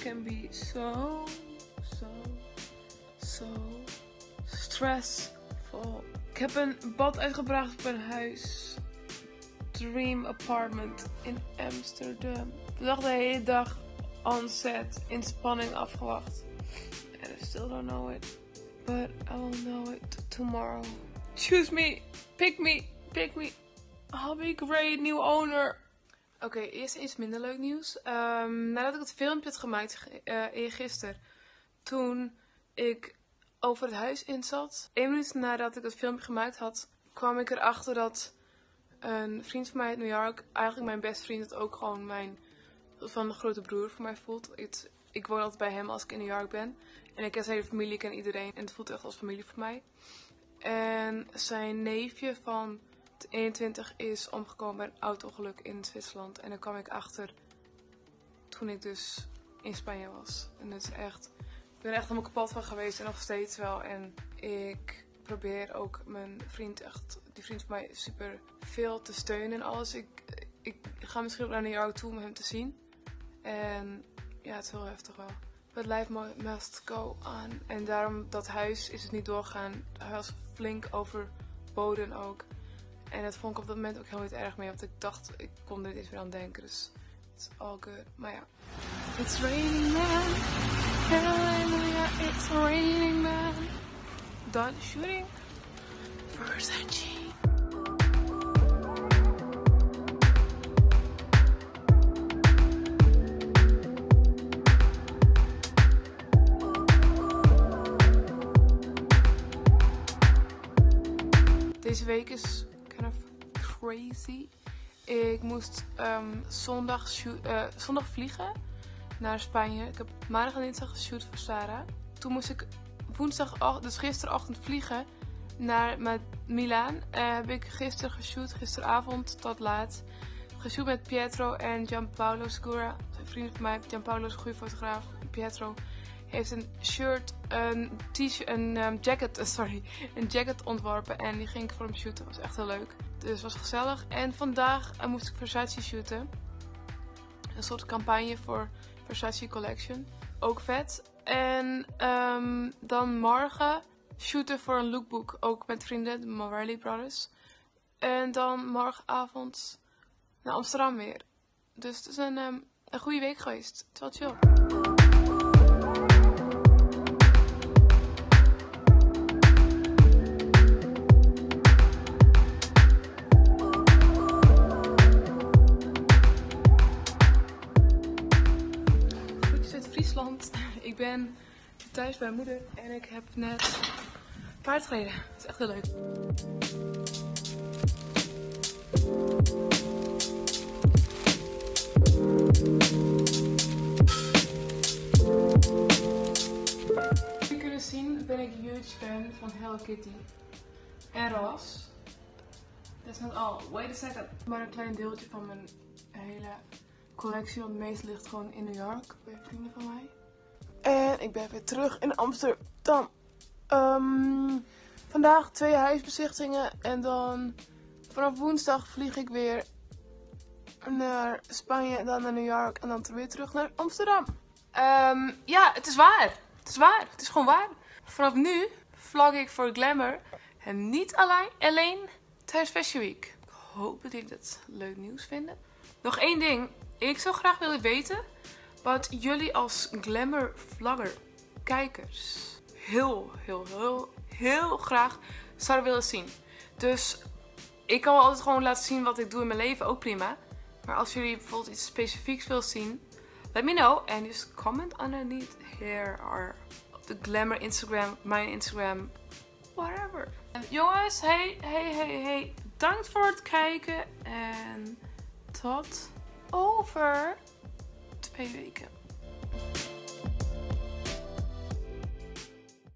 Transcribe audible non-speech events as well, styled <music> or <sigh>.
can be so, so, so stressful. Ik heb een bad uitgebracht op een huis. Dream Apartment in Amsterdam. De dag de hele dag on set, in spanning afgewacht. And I still don't know it. But I will know it tomorrow. Choose me, pick me, pick me. I'll be great new owner. Oké, eerst iets minder leuk nieuws. Ehm, nadat ik het filmpje had gemaakt uh, eergisteren, toen ik over het huis in zat, één minuut nadat ik het filmpje gemaakt had, kwam ik erachter dat een vriend van mij uit New York, eigenlijk mijn beste vriend, het ook gewoon mijn van de grote broer voor mij voelt. Het, ik woon altijd bij hem als ik in New York ben. En ik ken zijn hele familie, ik ken iedereen. En het voelt echt als familie voor mij. En zijn neefje van 21 is omgekomen bij een auto-ongeluk in Zwitserland. En daar kwam ik achter toen ik dus in Spanje was. En het is echt, ik ben er echt helemaal kapot van geweest en nog steeds wel. En ik probeer ook mijn vriend echt, die vriend van mij, super veel te steunen en alles. Ik, ik ga misschien ook naar New York toe om hem te zien. En ja, het is heel heftig wel. But life must go on. En daarom dat huis is het niet doorgaan. Hij was flink overboden ook. En dat vond ik op dat moment ook heel niet erg mee. Want ik dacht, ik kon er niet meer aan denken. Dus it's all good. Maar ja. It's raining man. Hallelujah, it's raining man. Done shooting. Versace. Deze week is crazy. Ik moest um, zondag, uh, zondag vliegen naar Spanje. Ik heb maandag en dinsdag geshoot voor Sarah. Toen moest ik woensdag, dus gisterochtend vliegen naar Milaan. Uh, heb ik gisteren geshoot, gisteravond tot laat. Geshoot met Pietro en Gianpaolo Scura. Vrienden van mij. Gianpaolo is een goede fotograaf. Pietro heeft een shirt, een t-shirt, een um, jacket, uh, sorry, een jacket ontworpen. En die ging ik voor hem shooten. was echt heel leuk. Dus het was gezellig. En vandaag uh, moest ik Versace shooten. Een soort campagne voor Versace Collection. Ook vet. En um, dan morgen shooten voor een lookbook. Ook met vrienden, de Morelli Brothers. En dan morgenavond naar Amsterdam weer. Dus het is een, um, een goede week geweest. Het was chill. <laughs> Ik ben thuis bij mijn moeder en ik heb net paard gereden. Het is echt heel leuk. Jullie kunnen zien ben ik huge fan van Hello Kitty en Ross. Dat is not all. Wait a second. Maar een klein deeltje van mijn hele collectie, want het meeste ligt gewoon in New York bij vrienden van mij. En ik ben weer terug in Amsterdam. Um, vandaag twee huisbezichtingen en dan vanaf woensdag vlieg ik weer naar Spanje en dan naar New York en dan weer terug naar Amsterdam. Um, ja, het is waar. Het is waar. Het is gewoon waar. Vanaf nu vlog ik voor Glamour en niet alleen, alleen tijdens Fashion Week. Ik hoop dat jullie het leuk nieuws vinden. Nog één ding. Ik zou graag willen weten wat jullie als glamour vlogger kijkers heel, heel, heel, heel graag zouden willen zien. Dus ik kan wel altijd gewoon laten zien wat ik doe in mijn leven, ook prima. Maar als jullie bijvoorbeeld iets specifieks willen zien, let me know. En just comment underneath here or op de glamour Instagram, mijn Instagram, whatever. En jongens, hey, hey, hey, hey. Bedankt voor het kijken en tot over twee weken.